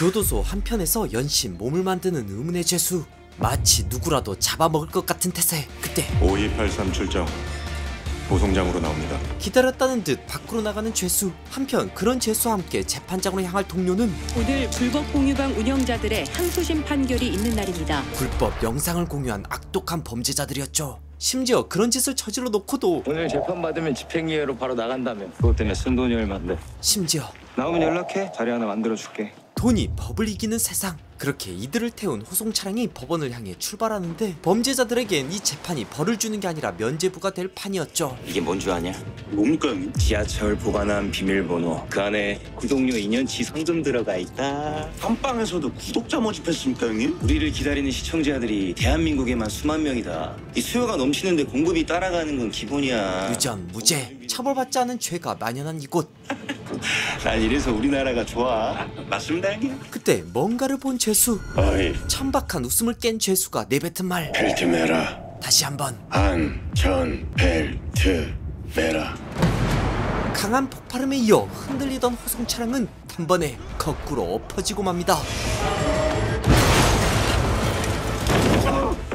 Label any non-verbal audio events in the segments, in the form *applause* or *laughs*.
교도소 한편에서 연신 몸을 만드는 의문의 죄수. 마치 누구라도 잡아먹을 것 같은 태세. 그때 5283 출정 보송장으로 나옵니다. 기다렸다는 듯 밖으로 나가는 죄수. 한편 그런 죄수와 함께 재판장으로 향할 동료는 오늘 불법 공유방 운영자들의 항소심 판결이 있는 날입니다. 불법 영상을 공유한 악독한 범죄자들이었죠. 심지어 그런 짓을 저질러 놓고도 오늘 재판 받으면 집행유예로 바로 나간다며 그것 때문에 쓴 돈이 얼만데? 심지어 나오면 연락해. 자리 하나 만들어 줄게 돈이 법을 이기는 세상 그렇게 이들을 태운 호송 차량이 법원을 향해 출발하는데 범죄자들에겐 이 재판이 벌을 주는 게 아니라 면죄부가 될 판이었죠 이게 뭔 줄 아냐? 뭡니까 형님? 지하철 보관함 비밀번호 그 안에 구독료 2년치 성금 들어가 있다 안방에서도 구독자 모집했습니까 형님? 우리를 기다리는 시청자들이 대한민국에만 수만 명이다. 이 수요가 넘치는데 공급이 따라가는 건 기본이야. 유전 무죄 처벌받지 않은 죄가 만연한 이곳. *laughs* 난 이래서 우리나라가 좋아. 맞습니다 형님. 그때 뭔가를 본 죄수. 어이. 천박한 웃음을 깬 죄수가 내뱉은 말. 벨트 메라. 다시 한번. 안 전 벨트 메라. 강한 폭발음에 이어 흔들리던 호송 차량은 단번에 거꾸로 엎어지고 맙니다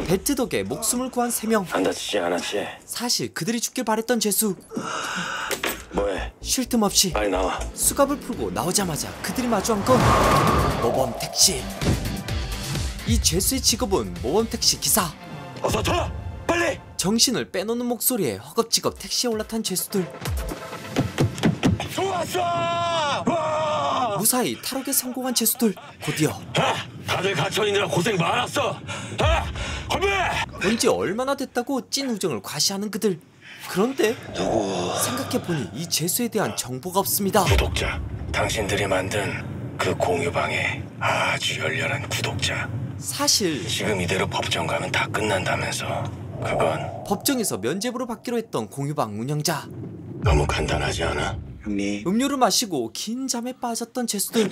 벨트 덕에 목숨을 구한 세명 안 다치지 않았지? 사실 그들이 죽길 바랬던 죄수 뭐해? 쉴 틈 없이 빨리 나와. 수갑을 풀고 나오자마자 그들이 마주한 건 모범 택시. 이 죄수의 직업은 모범 택시 기사. 어서 타! 빨리! 정신을 빼놓는 목소리에 허겁지겁 택시에 올라탄 죄수들. 좋았어! 와! 무사히 탈옥에 성공한 죄수들. 곧이어 아, 다들 갇혀있느라 고생 많았어. 아, 건배! 본지 얼마나 됐다고 찐 우정을 과시하는 그들. 그런데 생각해보니 이 죄수에 대한 정보가 없습니다. 구독자, 당신들이 만든 그 공유방에 아주 열렬한 구독자. 사실 지금 이대로 법정 가면 다 끝난다면서. 그건 법정에서 면죄부로 받기로 했던 공유방 운영자. 너무 간단하지 않아? 형님 음료를 마시고 긴 잠에 빠졌던 죄수들.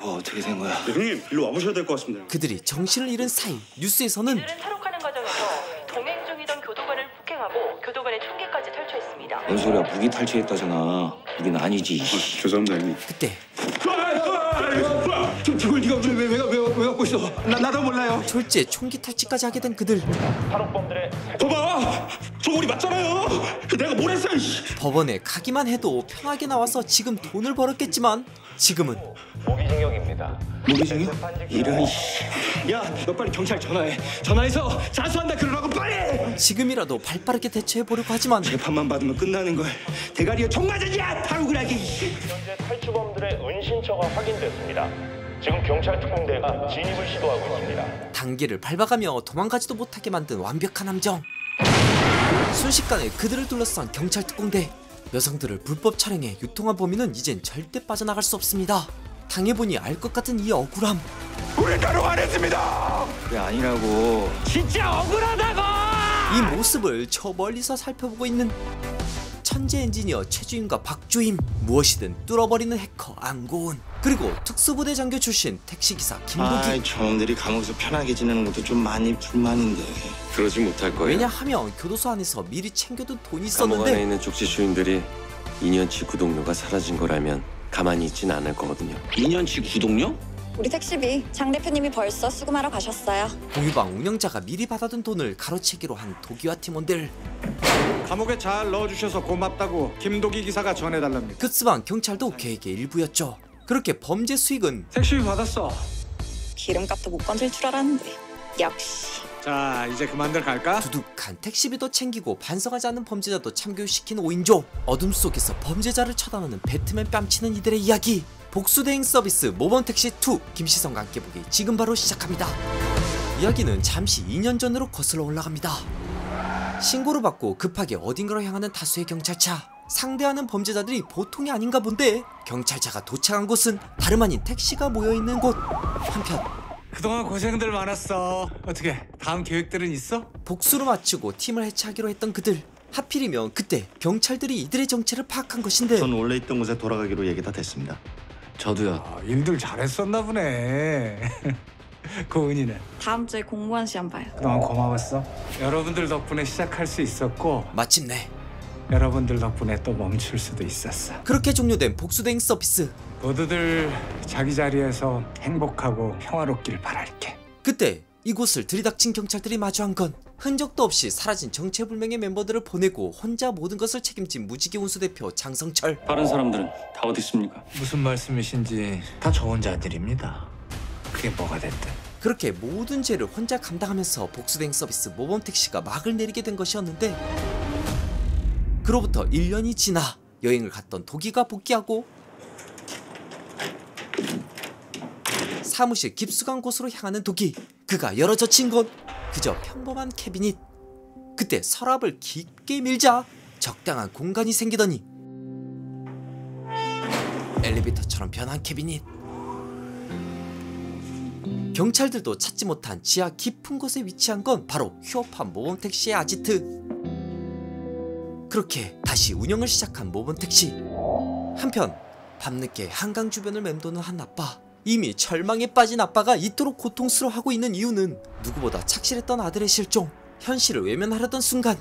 뭐 어떻게 된 거야? 형님 일로 와보셔야 될 것 같습니다. 그들이 정신을 잃은 사이 뉴스에서는 탈옥하는 과정에서 동행 중이던 교도관을 폭행하고 교도관의 총기까지 탈취했습니다. 뭔 소리야 무기 탈취했다잖아 우린 아니지 죄송합니다 형님. 그때 왜, 왜, 있어 나, 나도 몰라요. 졸지에 총기 탈취까지 하게 된 그들. 봐봐! 저 우리 맞잖아요. 내가 뭘 했어. 법원에 가기만 해도 편하게 나와서 지금 돈을 벌었겠지만 지금은 무기징역? 이런 야 너 빨리 경찰 전화해. 전화해서 자수한다 그러라고 빨리! 지금이라도 발빠르게 대처해 보려고 하지만 재판만 받으면 끝나는 걸. 대가리에 총 맞으냐 탈옥을 하기 현재 탈주범들의 은신처가 확인됐습니다. 지금 경찰 특공대가 진입을 시도하고 있습니다. 단계를 밟아가며 도망가지도 못하게 만든 완벽한 함정. 순식간에 그들을 둘러싼 경찰 특공대. 여성들을 불법 촬영해 유통한 범인은 이젠 절대 빠져나갈 수 없습니다. 당해보니 알 것 같은 이 억울함. 우리 탈옥 안 했습니다. 그게 아니라고! 이 모습을 저 멀리서 살펴보고 있는 천재 엔지니어 최주임과 박주임 무엇이든 뚫어버리는 해커 안고은 그리고 특수부대 장교 출신 택시기사 김도기 아이 저놈들이 감옥에서 편하게 지내는 것도 좀 많이 불만인데 그러지 못할 거예요. 왜냐하면 교도소 안에서 미리 챙겨둔 돈이 감옥 안에 있었는데 있는 족지 주인들이 2년치 구독료가 사라진 거라면 가만히 있진 않을 거거든요. 2년치 구독료? 우리 택시비 장 대표님이 벌써 수금하러 가셨어요. 공유방 운영자가 미리 받아둔 돈을 가로채기로 한 도기와 팀원들 감옥에 잘 넣어주셔서 고맙다고 김도기 기사가 전해달랍니다. 급스방 경찰도 계획의 일부였죠. 그렇게 범죄 수익은 택시비 받았어. 기름값도 못 건질 줄 알았는데. 역시. 자 이제 그만들 갈까? 두둑한 택시비도 챙기고 반성하지 않는 범죄자도 참교육시킨 5인조. 어둠 속에서 범죄자를 처단하는 배트맨 뺨치는 이들의 이야기. 복수대행 서비스 모범택시2 김시성과 함께 보기 지금 바로 시작합니다. 이야기는 잠시 2년 전으로 거슬러 올라갑니다 신고를 받고 급하게 어딘가로 향하는 다수의 경찰차 상대하는 범죄자들이 보통이 아닌가 본데 경찰차가 도착한 곳은 다름 아닌 택시가 모여있는 곳 한편 그동안 고생들 많았어. 어떻게 다음 계획들은 있어? 복수로 마치고 팀을 해체하기로 했던 그들 하필이면 그때 경찰들이 이들의 정체를 파악한 것인데 전 원래 있던 곳에 돌아가기로 얘기 다 됐습니다 저도요. 아, 일들 잘했었나 보네. *laughs* 고은이는 다음 주에 공무원 시험 봐요. 그동안 고마웠어. 여러분들 덕분에 시작할 수 있었고 마침내 여러분들 덕분에 또 멈출 수도 있었어. 그렇게 종료된 복수대행 서비스 모두들 자기 자리에서 행복하고 평화롭길 바랄게. 그때 이곳을 들이닥친 경찰들이 마주한 건 흔적도 없이 사라진 정체불명의 멤버들을 보내고 혼자 모든 것을 책임진 무지개 운수 대표 장성철 다른 사람들은 다 어디 있습니까? 무슨 말씀이신지 다 저 혼자 들입니다. 그게 뭐가 됐든. 그렇게 모든 죄를 혼자 감당하면서 복수대행 서비스 모범택시가 막을 내리게 된 것이었는데 그로부터 1년이 지나 여행을 갔던 도기가 복귀하고 사무실 깊숙한 곳으로 향하는 도기 그가 열어젖힌 건 그저 평범한 캐비닛 그때 서랍을 깊게 밀자 적당한 공간이 생기더니 엘리베이터처럼 변한 캐비닛 경찰들도 찾지 못한 지하 깊은 곳에 위치한 건 바로 휴업한 모범택시의 아지트. 그렇게 다시 운영을 시작한 모범택시. 한편 밤늦게 한강 주변을 맴도는 한 아빠. 이미 절망에 빠진 아빠가 이토록 고통스러워하고 있는 이유는 누구보다 착실했던 아들의 실종 현실을 외면하려던 순간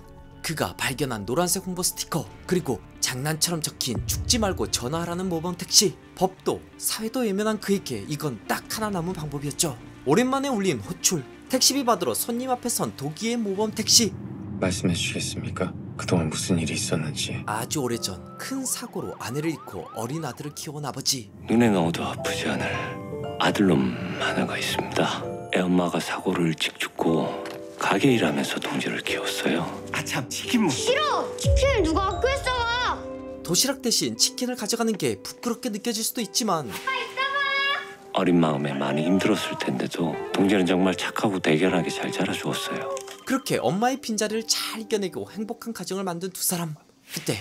그가 발견한 노란색 홍보 스티커 그리고 장난처럼 적힌 죽지 말고 전화하라는 모범 택시 법도 사회도 외면한 그에게 이건 딱 하나 남은 방법이었죠 오랜만에 울린 호출 택시비 받으러 손님 앞에 선 도기의 모범 택시 말씀해 주시겠습니까? 그동안 무슨 일이 있었는지. 아주 오래전 큰 사고로 아내를 잃고 어린 아들을 키워온 아버지 눈에 넣어도 아프지 않을 아들놈 하나가 있습니다. 애엄마가 사고를 일찍 죽고 가게 일하면서 동지를 키웠어요. 아참 치킨 먹. 싫어! 치킨을 누가 학교에 싸와! 도시락 대신 치킨을 가져가는 게 부끄럽게 느껴질 수도 있지만 어린 마음에 많이 힘들었을 텐데도 동지는 정말 착하고 대견하게 잘 자라주었어요. 그렇게 엄마의 빈자리를 잘 이겨내고 행복한 가정을 만든 두 사람 그때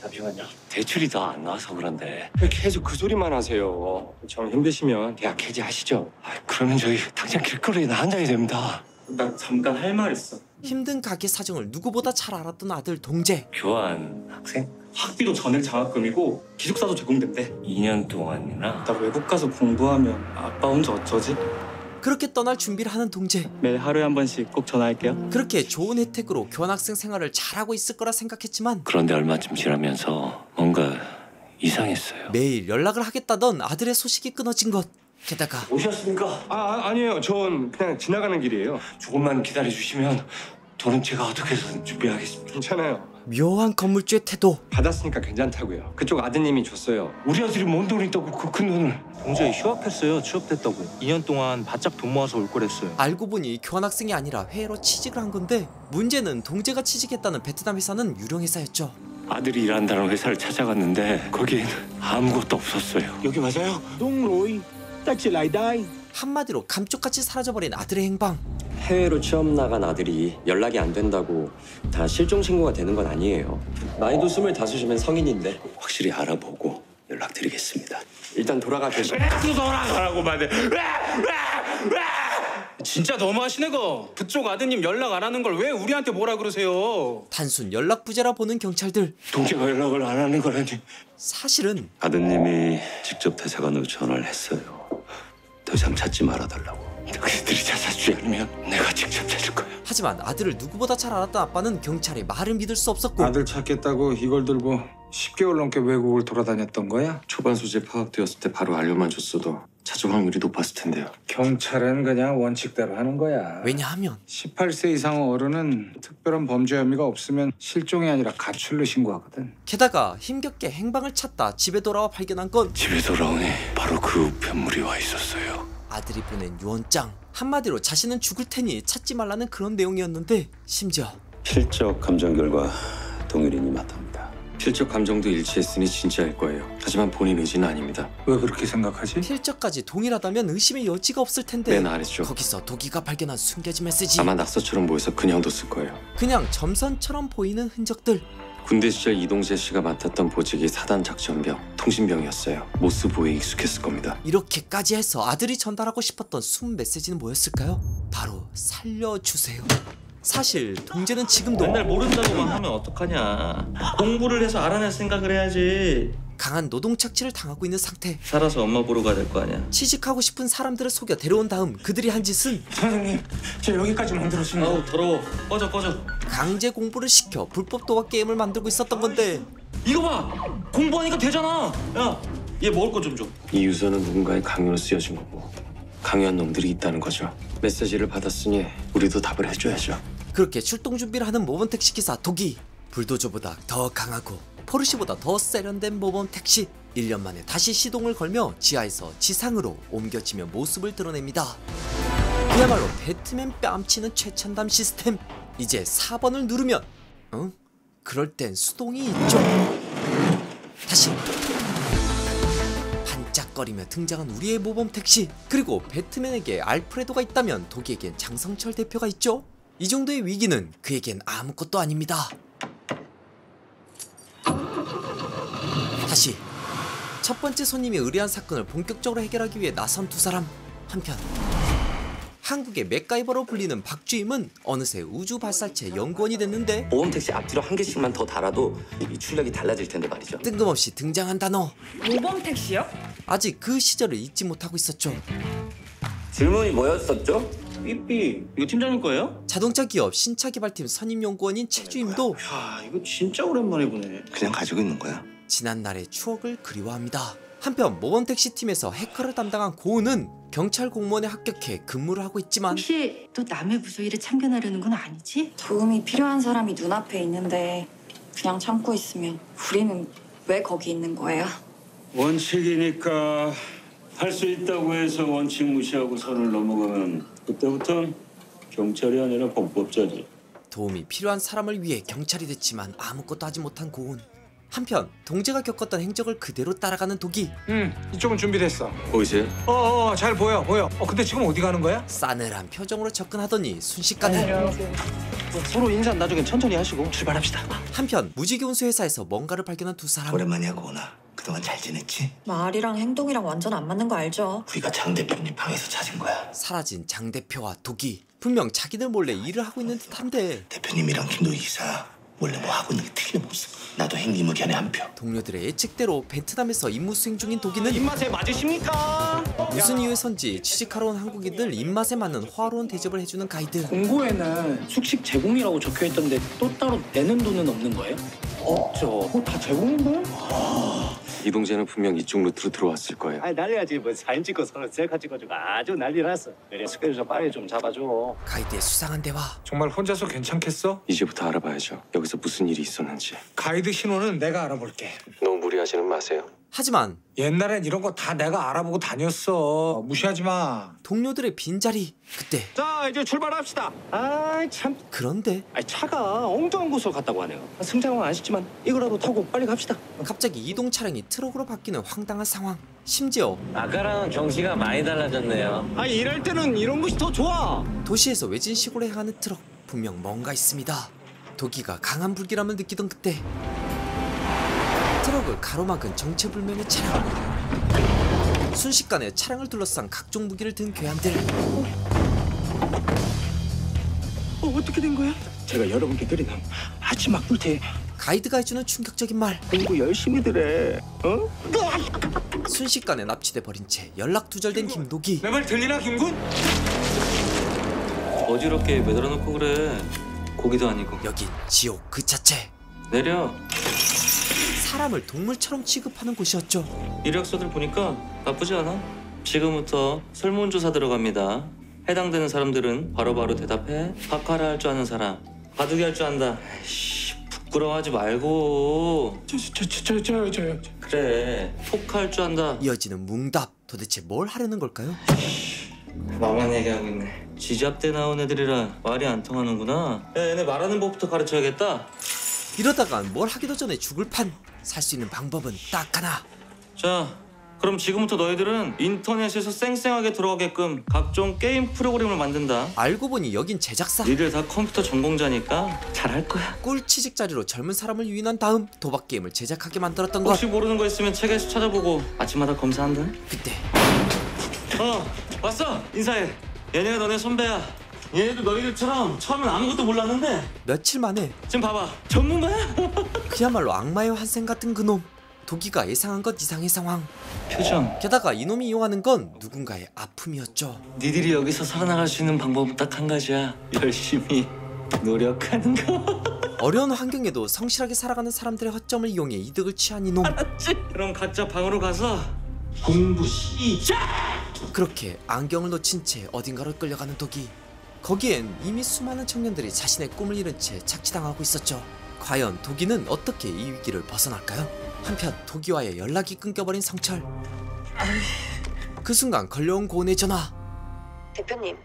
잠시만요. 대출이 더 안 나와서 그런데 계속 그 소리만 하세요. 정 힘드시면 계약 해지하시죠. 아, 그러면 저희 당장 길거리에 나앉아야 됩니다. 나 잠깐 할 말 있어. 힘든 가게 사정을 누구보다 잘 알았던 아들 동재 교환 학생? 학비도 전액 장학금이고 기숙사도 제공된대. 2년 동안이나 나 외국 가서 공부하면 아빠 혼자 어쩌지? 그렇게 떠날 준비를 하는 동재 매일 하루에 한 번씩 꼭 전화할게요. 그렇게 좋은 혜택으로 교환학생 생활을 잘하고 있을 거라 생각했지만 그런데 얼마쯤 지나면서 뭔가 이상했어요. 매일 연락을 하겠다던 아들의 소식이 끊어진 것 게다가 오셨습니까? 아, 아 아니에요. 전 그냥 지나가는 길이에요. 조금만 기다려 주시면 돈은 제가 어떻게 해서든 준비하겠습니다. 괜찮아요. 묘한 건물주의 태도 받았으니까 괜찮다고요. 그쪽 아드님이 줬어요. 우리 아들이 뭔 돈이 있다고 그 큰 돈을? 동재 휴학했어요. 취업됐다고. 2년 동안 바짝 돈 모아서 올 거랬어요. 알고 보니 교환학생이 아니라 회로 취직을 한 건데 문제는 동재가 취직했다는 베트남 회사는 유령 회사였죠 아들이 일한다는 회사를 찾아갔는데 거기엔 아무것도 없었어요. 여기 맞아요? 똥로이 따치 라이다이. 한마디로 감쪽같이 사라져버린 아들의 행방 해외로 취업 나간 아들이 연락이 안 된다고 다 실종 신고가 되는 건 아니에요. 나이도 스물다섯이면 성인인데 확실히 알아보고 연락드리겠습니다. 일단 돌아가 계셔. 돌아가라고 말해. 진짜 너무하시네 거. 그쪽 아드님 연락 안 하는 걸 왜 우리한테 뭐라 그러세요? 단순 연락 부재라 보는 경찰들 동재가 연락을 안 하는 거라니. 사실은 아드님이 직접 대사관으로 전화를 했어요. 더 이상 찾지 말아달라고. 당신들이 찾아주지 않으면 내가 직접 찾을 거야. 하지만 아들을 누구보다 잘 알았던 아빠는 경찰의 말을 믿을 수 없었고 아들 찾겠다고 이걸 들고 10개월 넘게 외국을 돌아다녔던 거야? 초반 소재 파악되었을 때 바로 알려만 줬어도 찾을 확률이 높았을 텐데요. 경찰은 그냥 원칙대로 하는 거야. 왜냐하면 18세 이상 어른은 특별한 범죄 혐의가 없으면 실종이 아니라 가출로 신고하거든. 게다가 힘겹게 행방을 찾다 집에 돌아와 발견한 건 집에 돌아오니 바로 그 우편물이 와 있었어요. 아들이 보낸 유언장 한마디로 자신은 죽을 테니 찾지 말라는 그런 내용이었는데 심지어 실적 감정 결과 동일인이 맞답니다. 실적 감정도 일치했으니 진짜일 거예요. 하지만 본인 의지는 아닙니다. 왜 그렇게 생각하지? 필적까지 동일하다면 의심의 여지가 없을 텐데 맨 아래죠. 거기서 도기가 발견한 숨겨진 메시지 아마 낙서처럼 보여서 그냥도 쓸 거예요. 그냥 점선처럼 보이는 흔적들 군대 시절 이동재 씨가 맡았던 보직이 사단 작전병, 통신병이었어요. 모스부에 익숙했을 겁니다. 이렇게까지 해서 아들이 전달하고 싶었던 숨 메시지는 뭐였을까요? 바로 살려주세요 사실 동재는 지금도 맨날 모른다고만 하면 어떡하냐. 공부를 해서 알아낼 생각을 해야지. 강한 노동 착취를 당하고 있는 상태 살아서 엄마 보러 가야 될 거 아니야. 취직하고 싶은 사람들을 속여 데려온 다음 그들이 한 짓은 선생님, 저 여기까지 만 들었습니다. 아우 더러워. 꺼져 꺼져. 강제 공부를 시켜 불법 도박 게임을 만들고 있었던 건데 이거 봐. 공부하니까 되잖아. 야, 얘 먹을 거 좀 줘. 이 유서는 누군가의 강요로 쓰여진 거고 강요한 놈들이 있다는 거죠. 메시지를 받았으니 우리도 답을 해줘야죠. 그렇게 출동 준비를 하는 모범 택시 기사 독이 불도저보다 더 강하고 포르쉐보다 더 세련된 모범 택시. 1년 만에 다시 시동을 걸며 지하에서 지상으로 옮겨지며 모습을 드러냅니다. 그야말로 배트맨 뺨치는 최첨단 시스템. 이제 4번을 누르면 응? 그럴 땐 수동이 있죠. 다시. 반짝거리며 등장한 우리의 모범 택시. 그리고 배트맨에게 알프레도가 있다면 독이에겐 장성철 대표가 있죠. 이 정도의 위기는 그에겐 아무것도 아닙니다 다시 첫 번째 손님이 의뢰한 사건을 본격적으로 해결하기 위해 나선 두 사람 한편 한국의 맥가이버로 불리는 박주임은 어느새 우주 발사체 연구원이 됐는데 보험 택시 앞뒤로 한 개씩만 더 달아도 이 출력이 달라질 텐데 말이죠. 뜬금없이 등장한 단어 모범 택시요? 아직 그 시절을 잊지 못하고 있었죠 질문이 뭐였었죠? 삐삐, 이거 팀장님 거예요? 자동차 기업 신차 개발팀 선임 연구원인 최주임도 야, 이거 진짜 오랜만에 보네. 그냥 가지고 있는 거야. 지난날의 추억을 그리워합니다. 한편 모범택시 팀에서 해커를 담당한 고은은 경찰 공무원에 합격해 근무를 하고 있지만 혹시 또 남의 부서 일에 참견하려는 건 아니지? 도움이 필요한 사람이 눈앞에 있는데 그냥 참고 있으면 우리는 왜 거기 있는 거예요? 원칙이니까 할 수 있다고 해서 원칙 무시하고 선을 넘어가면 그때부턴 경찰이 아니라 범법자지. 도움이 필요한 사람을 위해 경찰이 됐지만 아무것도 하지 못한 고은 한편 동재가 겪었던 행적을 그대로 따라가는 독이 응, 이쪽은 준비됐어. 보이세요? 어, 어, 잘 보여, 보여. 어, 근데 지금 어디 가는 거야? 싸늘한 표정으로 접근하더니 순식간에 서로 인사 나중엔 천천히 하시고 출발합시다. 한편 무지개운수 회사에서 뭔가를 발견한 두 사람 오랜만이야 고은아. 그동안 잘 지냈지? 말이랑 행동이랑 완전 안 맞는 거 알죠? 우리가 장 대표님 방에서 찾은 거야. 사라진 장 대표와 독이 분명 자기들 몰래 일을 하고 있는 듯한데 대표님이랑 김도희 기사 원래 뭐 하고 있는 게 틀림없어. 나도 행님 의견에 한 표. 동료들의 예측대로 베트남에서 임무 수행 중인 독이는 입맛에 맞으십니까? 무슨 이유에선지 취직하러 온 한국인들 입맛에 맞는 화로운 대접을 해주는 가이드 공고에는 숙식 제공이라고 적혀 있던데 또 따로 내는 돈은 없는 거예요? 없죠. 그거 다 제공인데? 이동재는 분명 이쪽 루트로 들어왔을 거예요. 아니 난리야지 뭐 사진 찍고 서로 셀카 찍어주고 아주 난리 났어 그래 스케줄 좀 빨리 좀 잡아줘 가이드의 수상한 대화 정말 혼자서 괜찮겠어? 이제부터 알아봐야죠. 여기서 무슨 일이 있었는지. 가이드 신호는 내가 알아볼게. 너무 무리하지는 마세요. 하지만 옛날엔 이런 거 다 내가 알아보고 다녔어. 무시하지 마. 동료들의 빈자리 그때. 자 이제 출발합시다. 아 참. 그런데 아니 차가 엉뚱한 곳으로 갔다고 하네요. 승장은 아시지만 이거라도 타고 빨리 갑시다. 갑자기 이동 차량이 트럭으로 바뀌는 황당한 상황. 심지어 아까랑 경치가 많이 달라졌네요. 아니 이럴 때는 이런 것이 더 좋아. 도시에서 외진 시골에 향하는 트럭. 분명 뭔가 있습니다. 도기가 강한 불길함을 느끼던 그때 트럭을 가로막은 정체불명의 차량 순식간에 차량을 둘러싼 각종 무기를 든 괴한들 어 어떻게 된 거야? 제가 여러분께 드리는 마지막 불태 가이드가 해주는 충격적인 말 공부 열심히 들 해 어? 순식간에 납치돼 버린 채 연락 두절된 김도기 내 말 들리나 김군? 어지럽게 매달아 놓고 그래. 고기도 아니고. 여긴 지옥 그 자체 내려. 사람을 동물처럼 취급하는 곳이었죠 이력서들 보니까 나쁘지 않아. 지금부터 설문조사 들어갑니다. 해당되는 사람들은 바로바로 대답해. 박하라 할 줄 아는 사람. 바둑이 할 줄 안다. 씨, 부끄러워하지 말고. 저 저 저 저 저요. 그래. 포크할 줄 안다. 이어지는 뭉답 도대체 뭘 하려는 걸까요? 나만 얘기하고 있네. 지잡대 나온 애들이라 말이 안 통하는구나. 야, 얘네 말하는 법부터 가르쳐야겠다. 이러다간 뭘 하기도 전에 죽을 판 살 수 있는 방법은 딱 하나 자, 그럼 지금부터 너희들은 인터넷에서 쌩쌩하게 들어가게끔 각종 게임 프로그램을 만든다. 알고 보니 여긴 제작사 니들 다 컴퓨터 전공자니까 잘할 거야. 꿀 취직 자리로 젊은 사람을 유인한 다음 도박 게임을 제작하게 만들었던 것 혹시 모르는 거 있으면 책에서 찾아보고 아침마다 검사한다. 그때 어, 왔어. 인사해. 얘네가 너네 선배야. 얘네도 너희들처럼 처음엔 아무것도 몰랐는데 며칠 만에 지금 봐봐. 전문가야. *laughs* 그야말로 악마의 환생 같은 그놈 도기가 예상한 것 이상의 상황. 표정. 게다가 이놈이 이용하는 건 누군가의 아픔이었죠. 니들이 여기서 살아나갈 수 있는 방법은 딱 한 가지야. 열심히 노력하는 거. *laughs* 어려운 환경에도 성실하게 살아가는 사람들의 허점을 이용해 이득을 취한 이놈. 그럼 각자 방으로 가서 공부 시작. 그렇게 안경을 놓친 채 어딘가로 끌려가는 도기. 거기엔 이미 수많은 청년들이 자신의 꿈을 잃은 채 착취당하고 있었죠. 과연 도기는 어떻게 이 위기를 벗어날까요? 한편 도기와의 연락이 끊겨버린 성철. 그 순간 걸려온 고은의 전화. 대표님,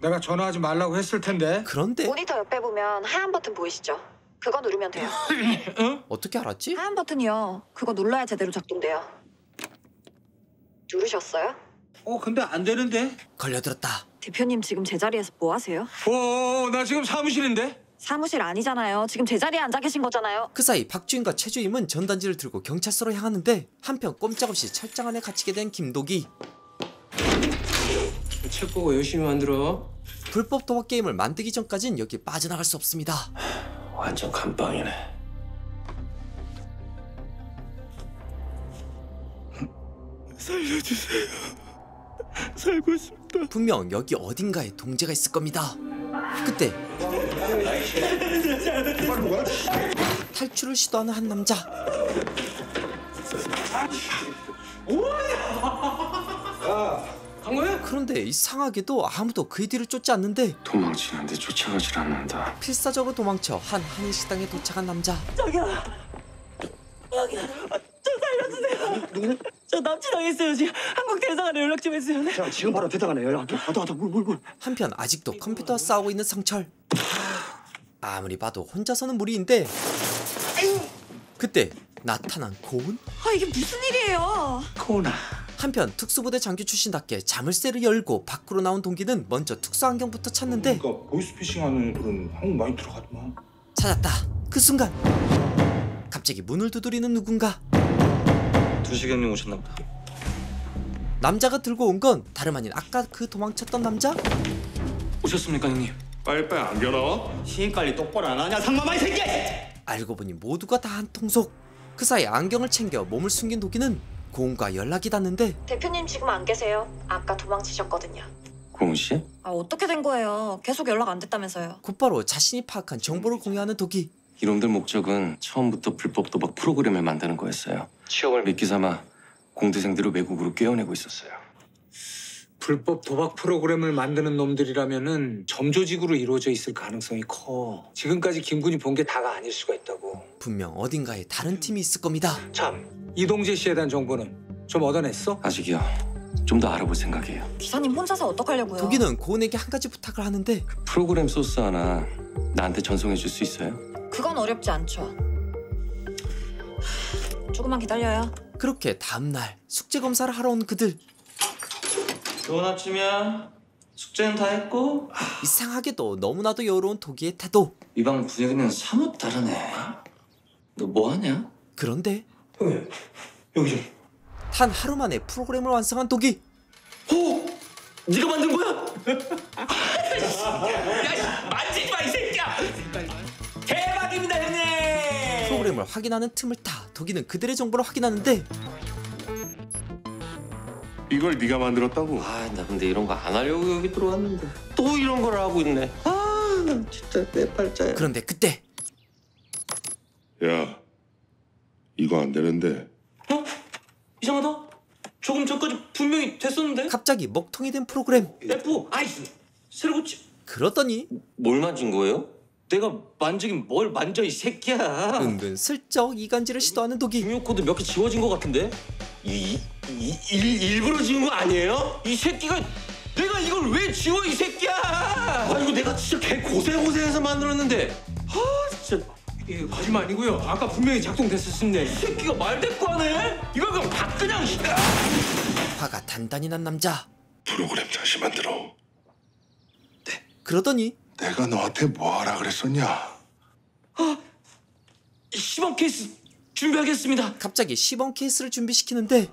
내가 전화하지 말라고 했을 텐데. 그런데 모니터 옆에 보면 하얀 버튼 보이시죠? 그거 누르면 돼요. *laughs* 어떻게 알았지? 하얀 버튼이요. 그거 눌러야 제대로 작동돼요. 누르셨어요? 어 근데 안 되는데. 걸려들었다. 대표님 지금 제자리에서 뭐 하세요? 어, 나 지금 사무실인데. 사무실 아니잖아요. 지금 제자리에 앉아 계신 거잖아요. 그 사이 박주인과 최주임은 전단지를 들고 경찰서로 향하는데 한편 꼼짝없이 철장 안에 갇히게 된 김도기. 책 보고 열심히 만들어. 불법 도박 게임을 만들기 전까진 여기 빠져나갈 수 없습니다. 완전 감방이네. 살려주세요. 살고 싶 다. 분명 여기 어딘가에 동재가 있을 겁니다. 그때 탈출을 시도하는 한 남자. 그런데 이상하게도 아무도 그의 뒤를 쫓지 않는데 도망치는데 쫓아가질 않는다. 필사적으로 도망쳐 한 한일 식당에 도착한 남자. 저기요. 여기요. 저 살려주세요. 저 납치당했어요. 지금 한국 대사관에 연락 좀 해주세요. 네. 자, 지금 바로 대답하네. 연락. 왔다, 왔다, 물, 물, 물. 한편 아직도 컴퓨터와 싸우고 있는 성철. 아무리 봐도 혼자서는 무리인데 그때 나타난 고은? 아 이게 무슨 일이에요? 고은아. 한편 특수부대 장교 출신답게 자물쇠를 열고 밖으로 나온 동기는 먼저 특수 안경부터 찾는데 그러니까 보이스피싱하는 애들은 한국 많이 들어가더만. 찾았다. 그 순간 갑자기 문을 두드리는 누군가. 두시경님 오셨나 보다. 남자가 들고 온 건 다름 아닌 아까 그 도망쳤던 남자? 오셨습니까 형님? 빨리빨리 안겨 넣어. 시인 관리 똑바로 안 하냐, 상마마 이 새끼야! 알고 보니 모두가 다 한 통속. 그 사이 안경을 챙겨 몸을 숨긴 도기는 고은과 연락이 닿는데 대표님 지금 안 계세요. 아까 도망치셨거든요. 고은 씨? 아 어떻게 된 거예요? 계속 연락 안 됐다면서요. 곧바로 자신이 파악한 정보를 공유하는 도기. 이놈들 목적은 처음부터 불법 도박 프로그램을 만드는 거였어요. 취업을 미끼 삼아 공대생들을 외국으로 꿰어내고 있었어요. 불법 도박 프로그램을 만드는 놈들이라면은 점조직으로 이루어져 있을 가능성이 커. 지금까지 김군이 본 게 다가 아닐 수가 있다고. 분명 어딘가에 다른 팀이 있을 겁니다. 참, 이동재 씨에 대한 정보는 좀 얻어냈어? 아직이요. 좀 더 알아볼 생각이에요. 기사님 혼자서 어떡하려고요? 도기는 고은에게 한 가지 부탁을 하는데 프로그램 소스 하나 나한테 전송해 줄 수 있어요? 그건 어렵지 않죠. 조금만 기다려요. 그렇게 다음날 숙제 검사를 하러 온 그들. 좋은 아침이야. 숙제는 다 했고 이상하게도 너무나도 여유로운 도기의 태도. 이 방 분위기는 사뭇 다르네. 너 뭐 하냐? 그런데 여기 좀. 단 하루 만에 프로그램을 완성한 도기. 오! 네가 만든 거야? *laughs* 확인하는 틈을 타 도기는 그들의 정보를 확인하는데 이걸 네가 만들었다고? 아, 나 근데 이런 거 안 하려고 여기 들어왔는데 또 이런 걸 하고 있네. 아, 난 진짜 내 팔자야. 그런데 그때 야, 이거 안 되는데. 이상하다. 조금 전까지 분명히 됐었는데? 갑자기 먹통이 된 프로그램. F five, 새로 고침. 그러더니 뭘 만진 거예요? 내가 만지긴 뭘 만져, 이 새끼야. 은근 슬쩍 이간질을 시도하는 도기. 중요 코드 몇 개 지워진 것 같은데? 이, 이, 일, 일부러 지운 거 아니에요? 이 새끼가 내가 이걸 왜 지워, 이 새끼야! 아 이거 내가 진짜 개 고생 고생해서 만들었는데. 아 진짜 이거 거짓말 아니고요. 아까 분명히 작동됐었습니다. 이 새끼가 말대꾸하네? 이걸 그냥 다 그냥 씨. 화가 단단히 난 남자. 프로그램 다시 만들어. 그러더니 내가 너한테 뭐 하라 그랬었냐? 시범 케이스 준비하겠습니다. 갑자기 시범 케이스를 준비시키는데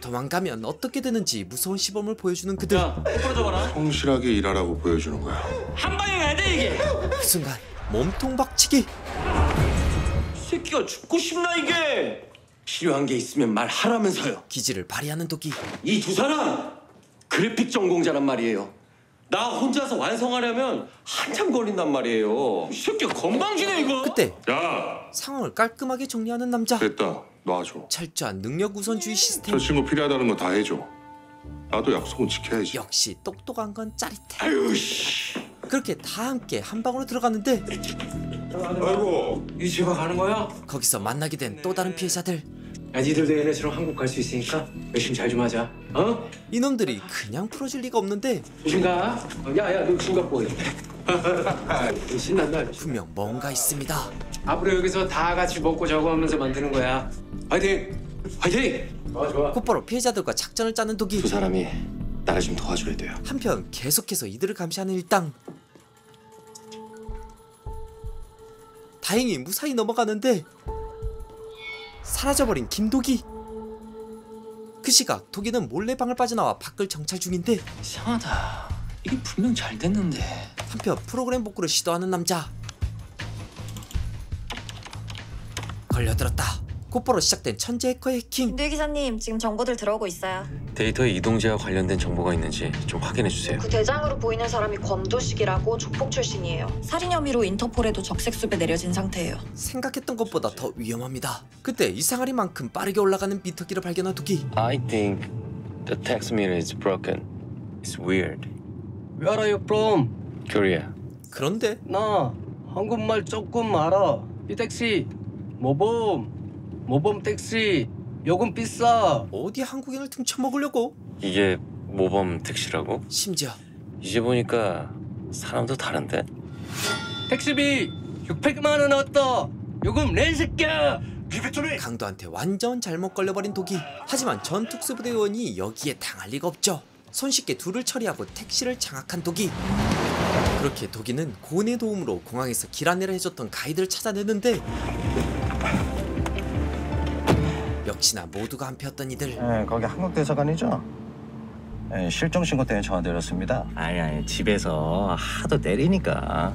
도망가면 어떻게 되는지 무서운 시범을 보여주는 그들. 똑바로 잡아라. 성실하게 일하라고 보여주는 거야. 한 방에 가야 돼, 이게. 그 순간 몸통 박치기. 이 새끼가 죽고 싶나 이게? 필요한 게 있으면 말하라면서요. 기지를 발휘하는 도끼. 이 두 사람 그래픽 전공자란 말이에요. 나 혼자서 완성하려면 한참 걸린단 말이에요. 이 새끼가 건방지네 이거. 그때 야 상황을 깔끔하게 정리하는 남자. 됐다 놔줘 철저한 능력 우선주의 시스템. 저 친구 필요하다는 거 다 해줘 나도 약속은 지켜야지 역시 똑똑한 건 짜릿해. 아유 씨 그렇게 다 함께 한 방으로 들어갔는데 아이고 이 집에 가는 거야? 거기서 만나게 된 또 다른 피해자들. 야, 니들도 얘네처럼 한국 갈 수 있으니까 열심히 잘 좀 하자. 어? 이놈들이 그냥 풀어줄 리가 없는데 조심 가. 어, 야, 야, 너 싱가포르. *laughs* 신난다. 분명 뭔가 있습니다. 앞으로 여기서 다 같이 먹고 자고 하면서 만드는 거야. 화이팅! 화이팅! 좋아, 좋아. 곧바로 피해자들과 작전을 짜는 독이. 두 사람이 나를 좀 도와줘야 돼요. 한편 계속해서 이들을 감시하는 일당. 다행히 무사히 넘어가는데 사라져버린 김도기. 그 시각 도기는 몰래 방을 빠져나와 밖을 정찰 중인데 이상하다. 이게 분명 잘 됐는데. 한편 프로그램 복구를 시도하는 남자. 걸려들었다. 곧바로 시작된 천재 해커 해킹. 네 기사님 지금 정보들 들어오고 있어요. 데이터에 이동재와 관련된 정보가 있는지 좀 확인해 주세요. 그 대장으로 보이는 사람이 권도식이라고 조폭 출신이에요. 살인 혐의로 인터폴에도 적색 수배 내려진 상태예요. 생각했던 것보다 더 위험합니다. 그때 이상하리만큼 빠르게 올라가는 미터기를 발견한 도기. I think the text meter is broken. It's weird. Where are you from? Korea. 그런데 나 한국말 조금 알아. 이 택시 모범 모범 택시 요금 비싸. 어디 한국인을 등쳐먹으려고? 이게 모범 택시라고? 심지어 이제 보니까 사람도 다른데? 택시비 600만 원 왔다. 요금 내 새끼야. 강도한테 완전 잘못 걸려버린 도기. 하지만 전 특수부대 의원이 여기에 당할 리가 없죠. 손쉽게 둘을 처리하고 택시를 장악한 도기. 그렇게 도기는 고은의 도움으로 공항에서 길 안내를 해줬던 가이드를 찾아내는데 역시나 모두가 한패였던 이들. 네, 거기 한국 대사관이죠? 네, 실종 신고 때문에 전화 드렸습니다. 아니 아니 집에서 하도 때리니까.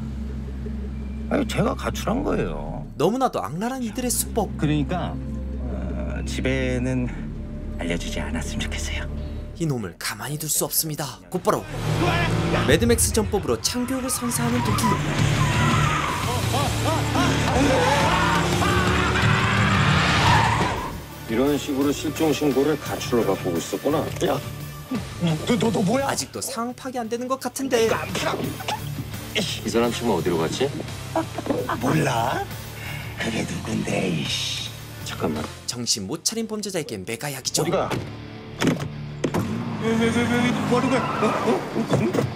아니 제가 가출한 거예요. 너무나도 악랄한 이들의 수법. 그러니까 어, 집에는 알려주지 않았으면 좋겠어요. 이놈을 가만히 둘 수 없습니다. 곧바로 매드맥스 전법으로 창교육을 선사하는 도기. 이런 식으로 실종 신고를 가출로 바꾸고 있었구나. 야, 너, 너, 너 뭐야? 아직도 상황 파악이 안 되는 것 같은데. 이 사람 지금 어디로 갔지? 몰라? 그게 누군데 이씨. 잠깐만. 정신 못 차린 범죄자에게 메가약이죠. 어디가? 왜 왜 왜 왜 뭐하는 거야? 어? 어?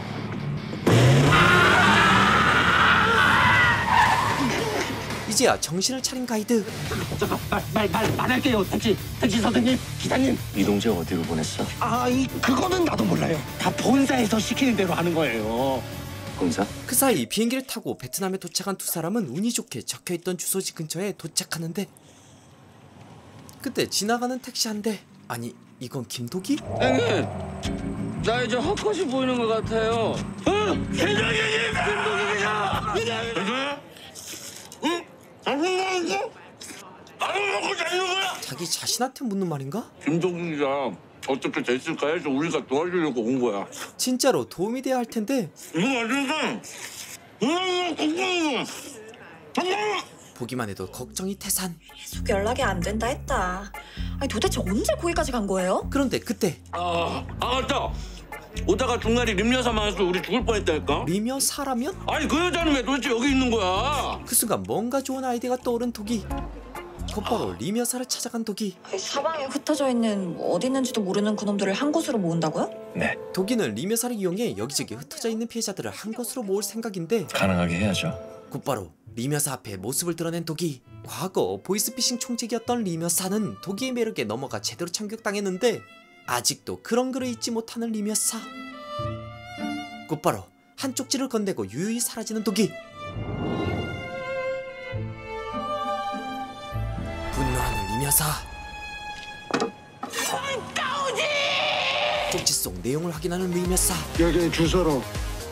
이제야 정신을 차린 가이드. 잠깐 말말 말할게요. 택시 택시 선생님 기사님. 이동재 어디로 보냈어? 아, 이 그거는 나도 몰라요. 다 본사에서 시키는 대로 하는 거예요. 본사? 그 사이 비행기를 타고 베트남에 도착한 두 사람은 운이 좋게 적혀있던 주소지 근처에 도착하는데 그때 지나가는 택시 한 대. 아니 이건 김도기? 형님, 나 이제 헛것이 보이는 것 같아요. 어? 회장님, 김동희입니다. 먹고 거야? 자기 자신한테 묻는 말인가? 김동희가 어떻게 됐을까 해서 우리가 도와주려고 온 거야. 진짜로 도움이 돼야 할 텐데 이거 이거 궁금해. 보기만 해도 걱정이 태산. 계속 연락이 안 된다 했다. 아니 도대체 언제 거기까지 간 거예요? 그런데 그때 아, 아 맞다. 오다가 중간에 림여사 만나서 우리 죽을 뻔했다니까. 림여사라면? 아니 그 여자는 왜 도대체 여기 있는 거야? 그 순간 뭔가 좋은 아이디어가 떠오른 도기. 곧바로 림여사를 찾아간 도기. 아니, 사방에 흩어져 있는 뭐 어디 있는지도 모르는 그놈들을 한 곳으로 모은다고요? 네. 도기는 림여사를 이용해 여기저기 흩어져 있는 피해자들을 한 곳으로 모을 생각인데 가능하게 해야죠. 곧바로 림여사 앞에 모습을 드러낸 도기. 과거 보이스피싱 총책이었던 림여사는 도기의 매력에 넘어가 제대로 참격당했는데 아직도 그런 글을 잊지 못하는 리며사. 곧바로 한 쪽지를 건네고 유유히 사라지는 도기. 분노하는 리며사. 쪽지 속 내용을 확인하는 리며사. 여기 주소로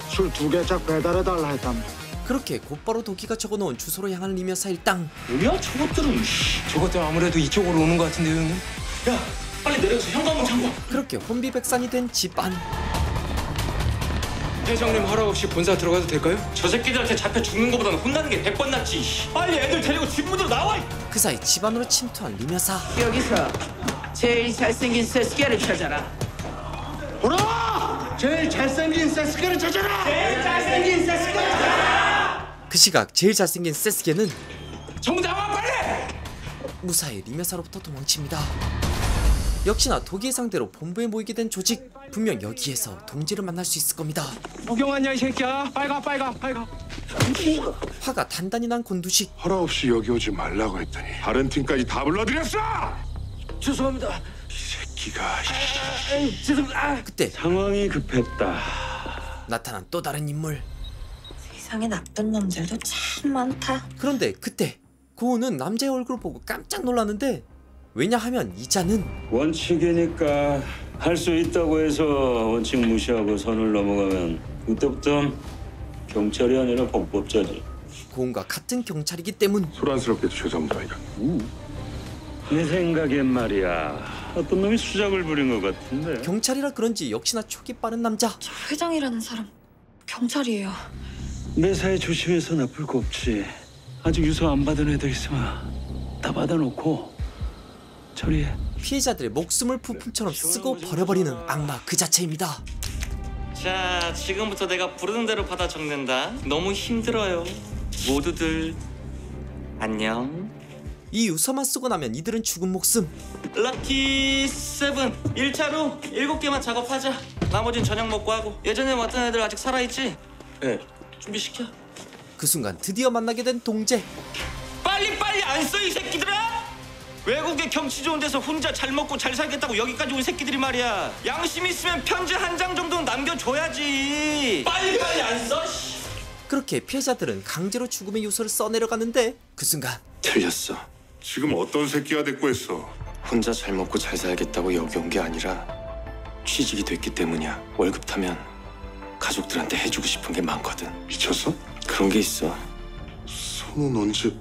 술 두 개짝 배달해달라 했답니다. 그렇게 곧바로 도끼가 적어놓은 주소로 향한 리면사 일당 뭐야 저것들은 저것들 아무래도 이쪽으로 오는 것 같은데요 형님? 야 빨리 내려가서 현관문 잠궈 그렇게 혼비백산이 된 집안 회장님 허락 없이 본사 들어가도 될까요? 저 새끼들한테 잡혀 죽는 것보다는 혼나는 게 백 번 낫지 빨리 애들 데리고 집 문으로 나와 그 사이 집안으로 침투한 리면사 여기서 제일 잘생긴 세스케를 찾아라. 보라! 제일 잘생긴 세스케를 찾아라! 제일 잘생긴 세스케를 그 시각 제일 잘생긴 세스게는 전부 나와 빨리 무사히 리면사로부터 도망칩니다 역시나 독일 상대로 본부에 모이게 된 조직 분명 여기에서 동지를 만날 수 있을 겁니다 구경하냐 이 새끼야 빨가 빨가 빨가 화가 단단히 난 곤두식 허락 없이 여기 오지 말라고 했더니 다른 팀까지 다 불러들였어! 죄송합니다. 기가 죄송합니다. 그때 상황이 급했다. 나타난 또 다른 인물 세상에 나쁜 놈들도 참 많다. 그런데 그때 고은은 남자의 얼굴을 보고 깜짝 놀랐는데 왜냐하면 이자는 원칙이니까 할 수 있다고 해서 원칙 무시하고 선을 넘어가면 그때부터 경찰이 아니라 범법자지. 고은과 같은 경찰이기 때문 소란스럽게도 죄송합니다. 내 생각엔 말이야 어떤 놈이 수작을 부린 것 같은데. 경찰이라 그런지 역시나 촉이 빠른 남자 회장이라는 사람 경찰이에요. 매사에 조심해서 나쁠 거 없지. 아직 유서 안 받은 애들 있으면 다 받아놓고 처리해. 피해자들의 목숨을 부품처럼 쓰고 버려버리는 악마 그 자체입니다 자, 지금부터 내가 부르는 대로 받아 적는다. 너무 힘들어요. 모두들 안녕. 이 유서만 쓰고 나면 이들은 죽은 목숨 럭키 세븐 1차로 7개만 작업하자. 나머진 저녁 먹고 하고. 예전에 왔던 애들 아직 살아있지? 네 준비시켜. 그 순간 드디어 만나게 된 동재 빨리 빨리 안 써 이 새끼들아! 외국에 경치 좋은 데서 혼자 잘 먹고 잘 살겠다고 여기까지 온 새끼들이 말이야. 양심 있으면 편지 한 장 정도는 남겨줘야지. 빨리 빨리 안 써. 씨. 그렇게 피해자들은 강제로 죽음의 요소를 써내려가는데 그 순간 틀렸어. 지금 어떤 새끼가 됐고 했어? 혼자 잘 먹고 잘 살겠다고 여기 온 게 아니라 취직이 됐기 때문이야. 월급 타면 가족들한테 해주고 싶은 게 많거든. 미쳤어? 그런 게 있어. 손은 언제?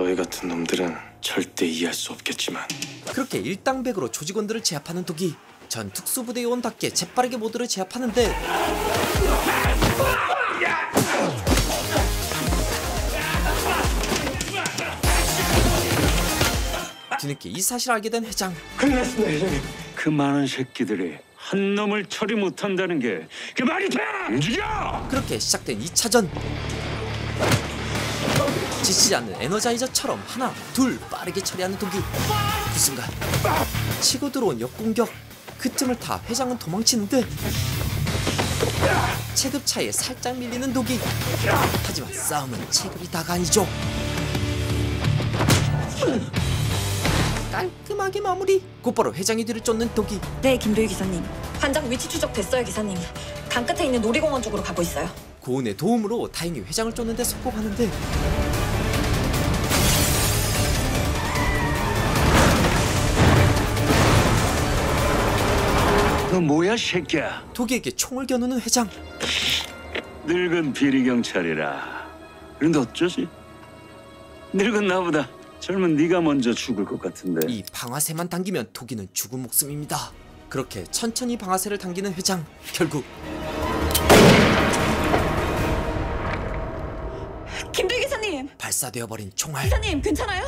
너희 같은 놈들은 절대 이해할 수 없겠지만 그렇게 일당백으로 조직원들을 제압하는 독이 전 특수부대 요원답게 재빠르게 모두를 제압하는데 뒤늦게 이 사실을 알게 된 회장 끝났습니다 회장님. 그 많은 새끼들이 한 놈을 처리 못한다는 게 그 말이 돼? 움직여! 그렇게 시작된 2차전 지치지 않는 에너자이저처럼 하나 둘 빠르게 처리하는 독이 그 순간 치고 들어온 역공격 그 틈을 타 회장은 도망치는데 체급 차이에 살짝 밀리는 독이 하지만 싸움은 체급이 다가 아니죠 깔끔하게 마무리 곧바로 회장이 뒤를 쫓는 독이 네, 김도희 기사님. 반장 위치 추적 됐어요, 기사님. 강 끝에 있는 놀이공원 쪽으로 가고 있어요. 고은의 도움으로 다행히 회장을 쫓는데 성공하는데 너 뭐야 새끼야? 독이에게 총을 겨누는 회장 늙은 비리 경찰이라. 그런데 어쩌지? 늙은 나보다 젊은 네가 먼저 죽을 것 같은데. 이 방아쇠만 당기면 독이는 죽은 목숨입니다. 그렇게 천천히 방아쇠를 당기는 회장 결국 김도희 기사님! 발사되어 버린 총알. 기사님, 괜찮아요?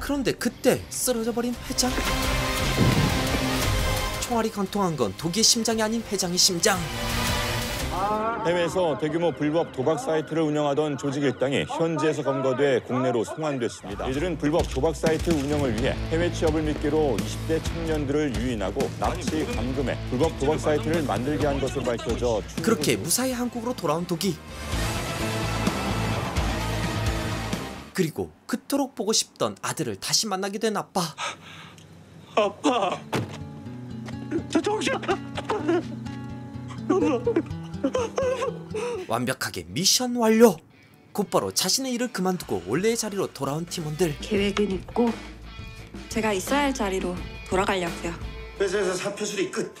그런데 그때 쓰러져 버린 회장. 총알이 관통한 건 독이의 심장이 아닌 회장의 심장. 해외에서 대규모 불법 도박 사이트를 운영하던 조직 일당이 현지에서 검거돼 국내로 송환됐습니다. 이들은 불법 도박 사이트 운영을 위해 해외 취업을 미끼로 20대 청년들을 유인하고 납치, 감금해 불법 도박 사이트를 만들게 한 것으로 밝혀져 그렇게 무사히 한국으로 돌아온 독이. 그리고 그토록 보고 싶던 아들을 다시 만나게 된 아빠. 아빠 저 정신 완벽하게 미션 완료. 곧바로 자신의 일을 그만두고 원래의 자리로 돌아온 팀원들. 계획은 있고 제가 있어야 할 자리로 돌아가려고요. 회사에서 사표 수리 끝.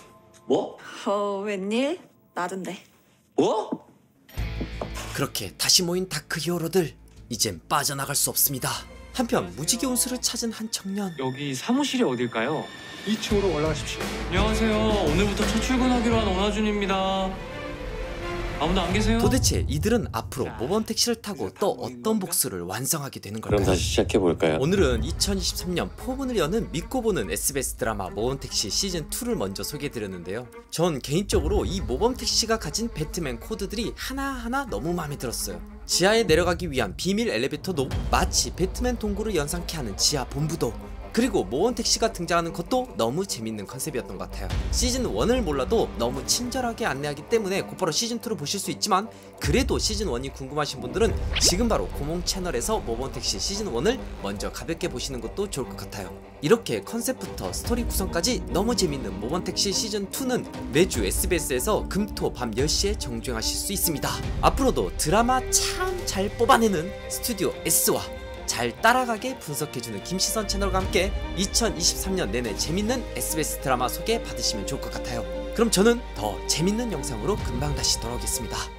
뭐? 어, 웬일? 나던데. 뭐? 그렇게 다시 모인 dark hero들 이젠 빠져나갈 수 없습니다. 한편 무지개 운수를 찾은 한 청년 여기 사무실이 어딜까요? 2층으로 올라가십시오. 안녕하세요. 오늘부터 첫 출근하기로 한 오나준입니다. 아무도 안 계세요? 도대체 이들은 앞으로 모범 택시를 타고 또 어떤 복수를 완성하게 되는 걸까요? 그럼 다시 시작해 볼까요? 오늘은 2023년 포문을 여는 믿고 보는 SBS 드라마 모범 택시 시즌 2를 먼저 소개해 드렸는데요. 전 개인적으로 이 모범 택시가 가진 배트맨 코드들이 하나하나 너무 마음에 들었어요. 지하에 내려가기 위한 비밀 엘리베이터도 마치 배트맨 동굴을 연상케 하는 지하 본부도 그리고 모범택시가 등장하는 것도 너무 재밌는 컨셉이었던 것 같아요. 시즌 1을 몰라도 너무 친절하게 안내하기 때문에 곧바로 시즌 2를 보실 수 있지만 그래도 시즌 1이 궁금하신 분들은 지금 바로 고몽 채널에서 모범택시 시즌 1을 먼저 가볍게 보시는 것도 좋을 것 같아요. 이렇게 컨셉부터 스토리 구성까지 너무 재밌는 모범택시 시즌2는 매주 SBS에서 금토 밤 10시에 정주행하실 수 있습니다. 앞으로도 드라마 참 잘 뽑아내는 스튜디오 S와 잘 따라가게 분석해주는 김시선 채널과 함께 2023년 내내 재밌는 SBS 드라마 소개 받으시면 좋을 것 같아요. 그럼 저는 더 재밌는 영상으로 금방 다시 돌아오겠습니다.